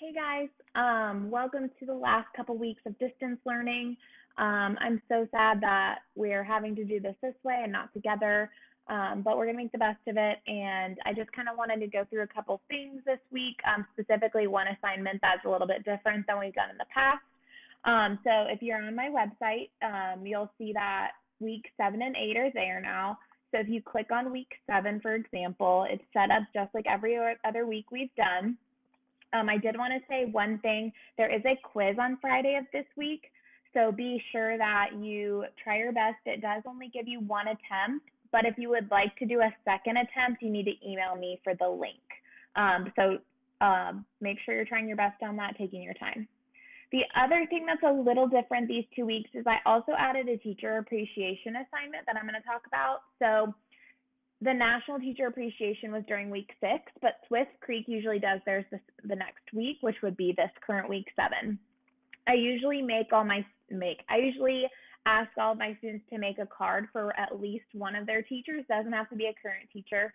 Hey guys, um, welcome to the last couple weeks of distance learning. Um, I'm so sad that we're having to do this this way and not together, um, but we're gonna make the best of it. And I just kind of wanted to go through a couple things this week, um, specifically one assignment that's a little bit different than we've done in the past. Um, so if you're on my website, um, you'll see that week seven and eight are there now. So if you click on week seven, for example, it's set up just like every other week we've done. Um, I did want to say one thing. There is a quiz on Friday of this week. So be sure that you try your best. It does only give you one attempt, but if you would like to do a second attempt, you need to email me for the link. Um, so um, make sure you're trying your best on that, taking your time. The other thing that's a little different these two weeks is I also added a teacher appreciation assignment that I'm going to talk about. So the National Teacher Appreciation was during week six, but Swift Creek usually does theirs this, the next week, which would be this current week seven. I usually make all my make. I usually ask all of my students to make a card for at least one of their teachers. Doesn't have to be a current teacher,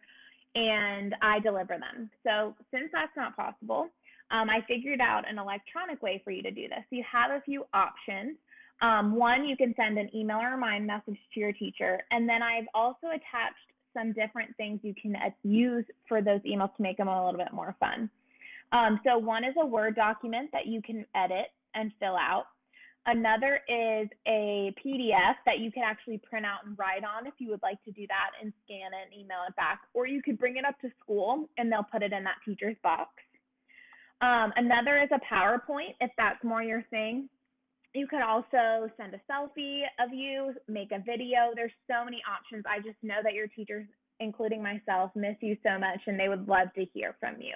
and I deliver them. So since that's not possible, um, I figured out an electronic way for you to do this. You have a few options. Um, one, you can send an email or a remind message to your teacher, and then I've also attached some different things you can uh, use for those emails to make them a little bit more fun. Um, so one is a Word document that you can edit and fill out. Another is a PDF that you can actually print out and write on if you would like to do that and scan it and email it back. Or you could bring it up to school and they'll put it in that teacher's box. Um, another is a PowerPoint if that's more your thing. You could also send a selfie of you, make a video. There's so many options. I just know that your teachers, including myself, miss you so much and they would love to hear from you.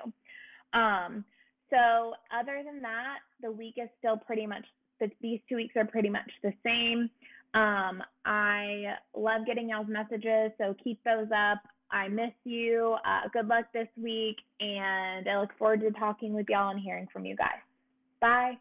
Um, so other than that, the week is still pretty much, these two weeks are pretty much the same. Um, I love getting y'all's messages, so keep those up. I miss you. Uh, good luck this week, and I look forward to talking with y'all and hearing from you guys. Bye.